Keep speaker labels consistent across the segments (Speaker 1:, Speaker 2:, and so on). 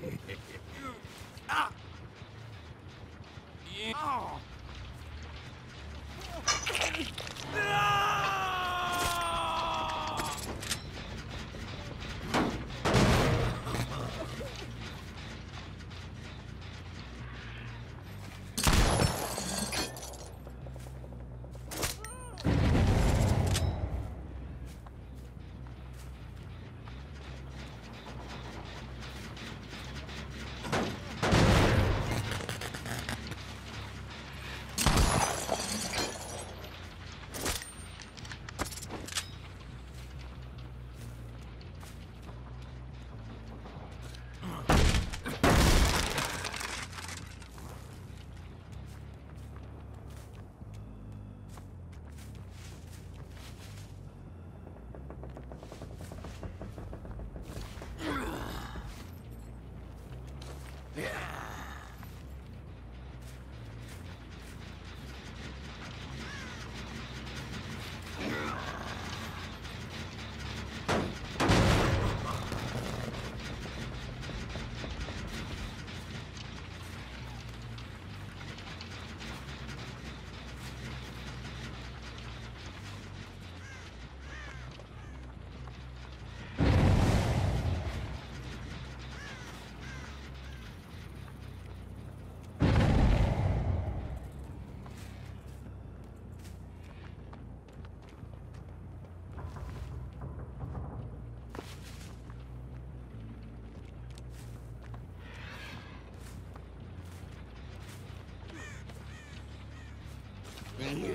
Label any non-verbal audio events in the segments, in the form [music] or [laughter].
Speaker 1: Hehehehe [laughs] 美女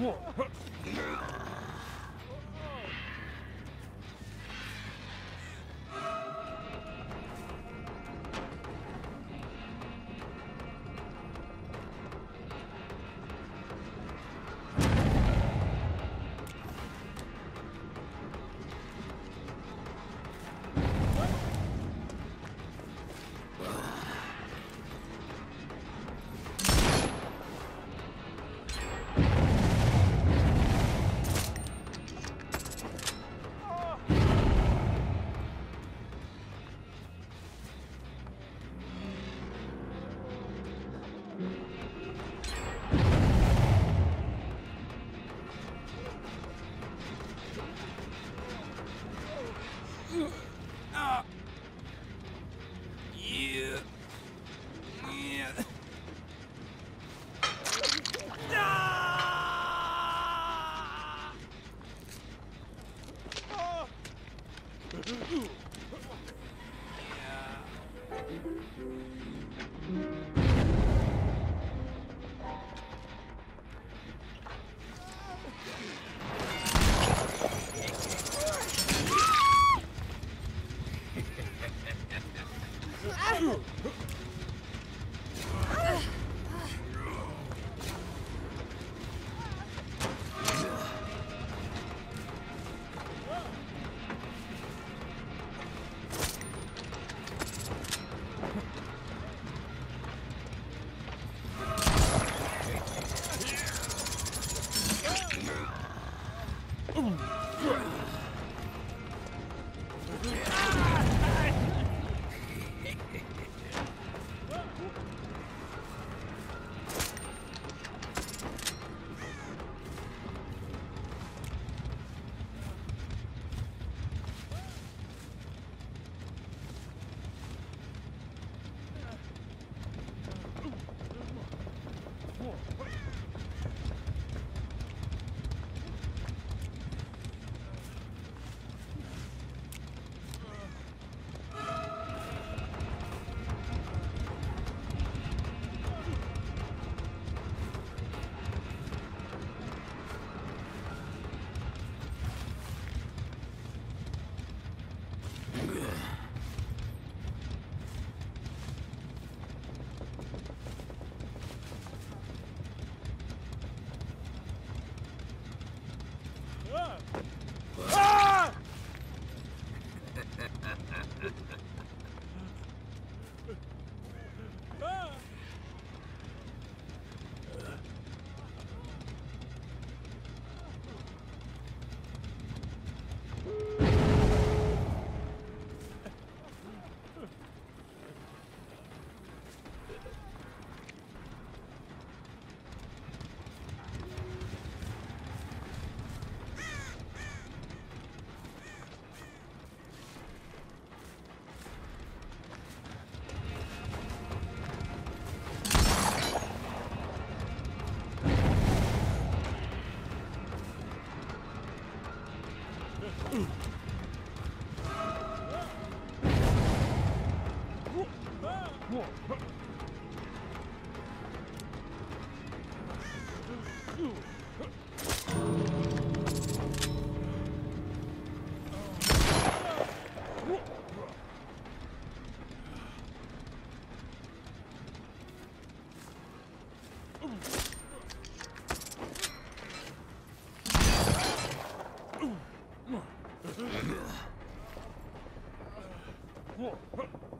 Speaker 1: Whoa. Ha, ha, ha, ha, ha. Whoa. [laughs]